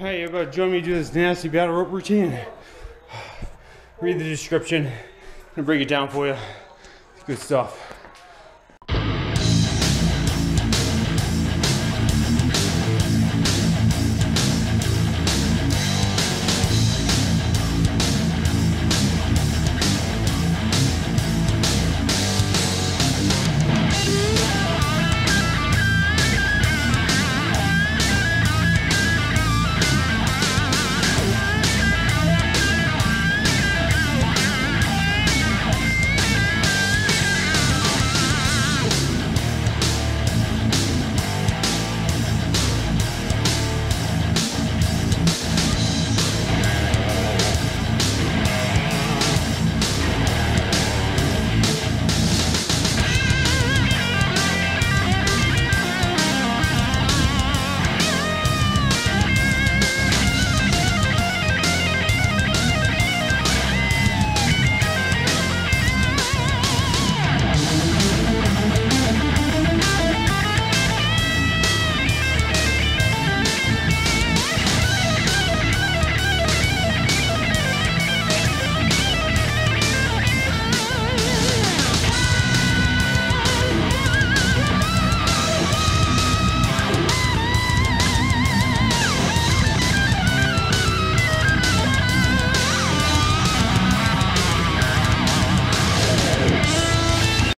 Hey, everybody, join about to join me do this nasty battle rope routine. Read the description. I'm gonna break it down for you. It's good stuff.